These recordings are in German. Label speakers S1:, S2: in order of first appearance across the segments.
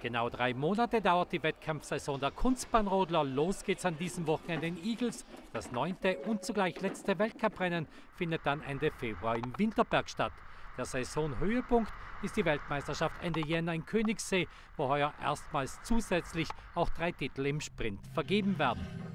S1: Genau drei Monate dauert die Wettkampfsaison der Kunstbahnrodler. Los geht's an diesem Wochenende in Igels. Das neunte und zugleich letzte Weltcuprennen findet dann Ende Februar in Winterberg statt. Der Saisonhöhepunkt ist die Weltmeisterschaft Ende Jänner in Königssee, wo heuer erstmals zusätzlich auch drei Titel im Sprint vergeben werden.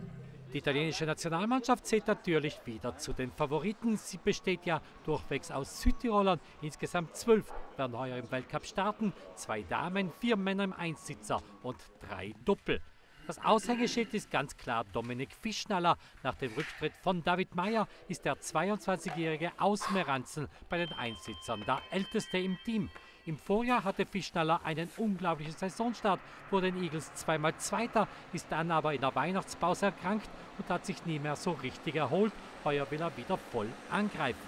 S1: Die italienische Nationalmannschaft zählt natürlich wieder zu den Favoriten. Sie besteht ja durchwegs aus Südtirolern. Insgesamt zwölf werden heuer im Weltcup starten. Zwei Damen, vier Männer im Einsitzer und drei Doppel. Das Aushängeschild ist ganz klar Dominik Fischnaller. Nach dem Rücktritt von David Meyer ist der 22-jährige aus Meranzen bei den Einsitzern der älteste im Team. Im Vorjahr hatte Fischnaller einen unglaublichen Saisonstart, wurde den Eagles zweimal Zweiter, ist dann aber in der Weihnachtspause erkrankt und hat sich nie mehr so richtig erholt. Heuer will er wieder voll angreifen.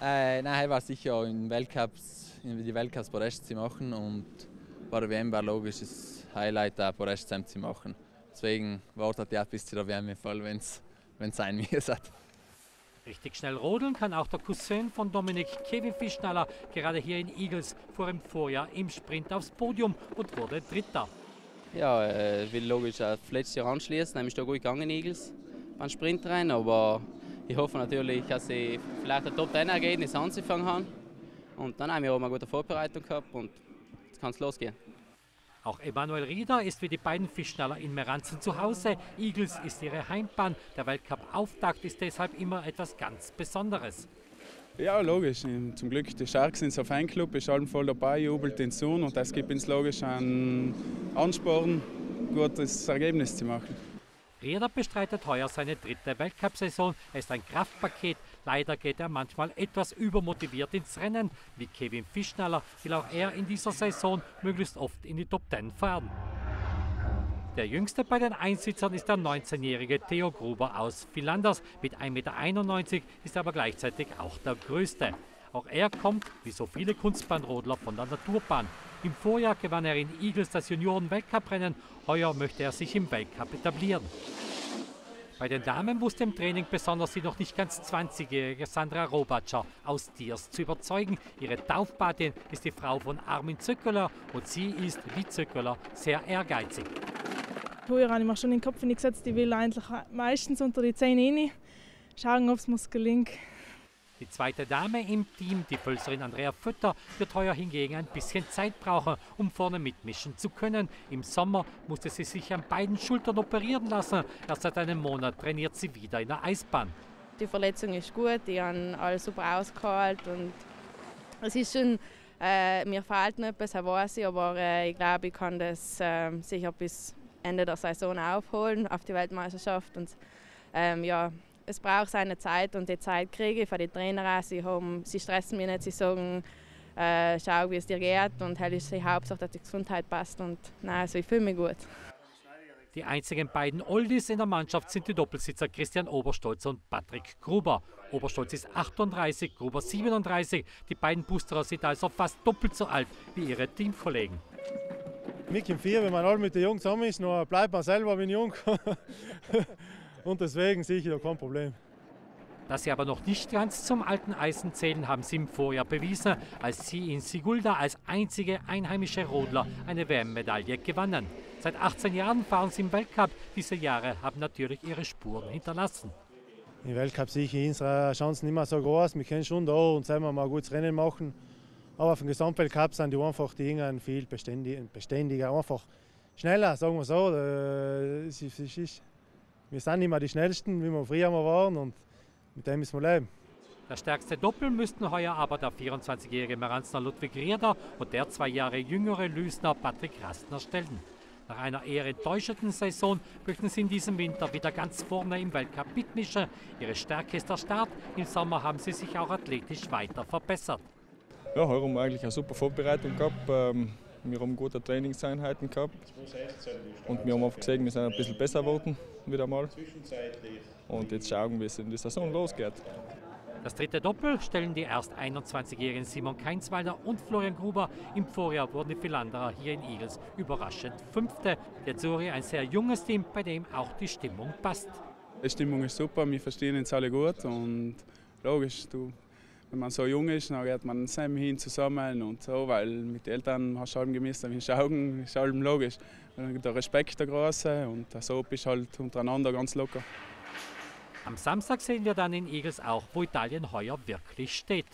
S2: Äh, nein, war sicher in Weltcups, in die Weltcups Podest zu machen und bei der WM war logisch das Highlight da Podest zu machen. Deswegen wartet ja bis zu der WM voll, wenn es sein muss.
S1: Richtig schnell rodeln kann auch der Cousin von Dominik, Kevin Fischnaller, gerade hier in Eagles vor dem Vorjahr im Sprint aufs Podium und wurde Dritter.
S3: Ja, äh, ich will logisch das letzte Jahr anschließen, nämlich da gut gegangen in Eagles beim Sprintrennen, aber ich hoffe natürlich, dass ich vielleicht ein Top-10-Ergebnis anzufangen habe. Und dann haben wir auch eine gute Vorbereitung gehabt und jetzt kann es losgehen.
S1: Auch Emanuel Rieder ist wie die beiden Fischschnaller in Meranzen zu Hause. Eagles ist ihre Heimbahn. Der Weltcup-Auftakt ist deshalb immer etwas ganz Besonderes.
S4: Ja, logisch. Zum Glück, die Sharks sind so ein Fanclub, ist allem voll dabei, jubelt den Sohn und das gibt uns logisch einen Ansporn, ein gutes Ergebnis zu machen.
S1: Rieder bestreitet heuer seine dritte Weltcup-Saison. Er ist ein Kraftpaket. Leider geht er manchmal etwas übermotiviert ins Rennen. Wie Kevin Fischnaller will auch er in dieser Saison möglichst oft in die Top Ten fahren. Der jüngste bei den Einsitzern ist der 19-jährige Theo Gruber aus Philanders. Mit 1,91 Meter ist er aber gleichzeitig auch der größte. Auch er kommt, wie so viele Kunstbahnrodler, von der Naturbahn. Im Vorjahr gewann er in Eagles das Junioren-Weltcuprennen. Heuer möchte er sich im Weltcup etablieren. Bei den Damen wusste im Training besonders die noch nicht ganz 20-jährige Sandra Robatscher aus Diers zu überzeugen. Ihre Taufpatin ist die Frau von Armin Zöckeler und sie ist, wie Zöckeler, sehr ehrgeizig.
S5: Früher habe ich mir schon den Kopf gesetzt, ich will eigentlich meistens unter die Zähne rein. Schauen, ob es mir gelingt.
S1: Die zweite Dame im Team, die Völzerin Andrea Fütter, wird heuer hingegen ein bisschen Zeit brauchen, um vorne mitmischen zu können. Im Sommer musste sie sich an beiden Schultern operieren lassen. Erst seit einem Monat trainiert sie wieder in der Eisbahn.
S6: Die Verletzung ist gut, die haben alles super ausgehalten und es ist schon, äh, mir fehlt noch etwas, weiß ich, aber äh, ich glaube, ich kann das äh, sicher bis Ende der Saison aufholen auf die Weltmeisterschaft und ähm, ja, es braucht seine Zeit und die Zeit kriege ich von den Trainern auch. Sie, haben, sie stressen mich nicht, sie sagen, äh, schau, wie es dir geht und es ist die Hauptsache, dass die Gesundheit passt und nein, also ich fühle mich gut.
S1: Die einzigen beiden Oldies in der Mannschaft sind die Doppelsitzer Christian Oberstolz und Patrick Gruber. Oberstolz ist 38, Gruber 37. Die beiden Boosterer sind also fast doppelt so alt wie ihre Teamkollegen.
S7: Mich im Vier, wenn man alle mit den Jungs zusammen ist, nur bleibt man selber wie ein Jung. und deswegen sehe ich da kein Problem.
S1: Dass sie aber noch nicht ganz zum alten Eisen zählen, haben sie im Vorjahr bewiesen, als sie in Sigulda als einzige einheimische Rodler eine WM-Medaille gewannen. Seit 18 Jahren fahren sie im Weltcup. Diese Jahre haben natürlich ihre Spuren hinterlassen.
S7: Im Weltcup sehe ich unsere Chancen nicht mehr so groß. Wir können schon da und selber mal ein gutes Rennen machen. Aber auf dem Gesamtweltcup sind die einfach die Jungen viel beständiger, einfach schneller, sagen wir so. Äh, es ist wir sind nicht mehr die schnellsten, wie wir früher mal waren und mit dem müssen wir leben.
S1: Das stärkste Doppel müssten heuer aber der 24-jährige Meranzner Ludwig Rieder und der zwei Jahre jüngere Lüsner Patrick Rastner stellen. Nach einer eher enttäuschenden Saison möchten sie in diesem Winter wieder ganz vorne im Weltcup mitmischen. Ihre Stärke ist der Start. Im Sommer haben sie sich auch athletisch weiter verbessert.
S4: Ja, heute haben wir eigentlich eine super Vorbereitung gehabt. Ähm, wir haben gute Trainingseinheiten gehabt. Und wir haben auch gesehen, wir sind ein bisschen besser geworden, wieder mal. Und jetzt schauen wir, wie es in der Saison losgeht.
S1: Das dritte Doppel stellen die erst 21-jährigen Simon Keinswalder und Florian Gruber. Im Vorjahr wurden die Philanderer hier in Igels überraschend Fünfte. Der Zuri ein sehr junges Team, bei dem auch die Stimmung passt.
S4: Die Stimmung ist super, wir verstehen uns alle gut und logisch, du
S8: wenn man so jung ist, dann geht man zusammen hin zusammen und so, weil mit den Eltern hast du halt gemisst, wie schauen, ist halt logisch. Der Respekt der Große und so bist halt untereinander ganz locker.
S1: Am Samstag sehen wir dann in auch, wo Italien heuer wirklich steht.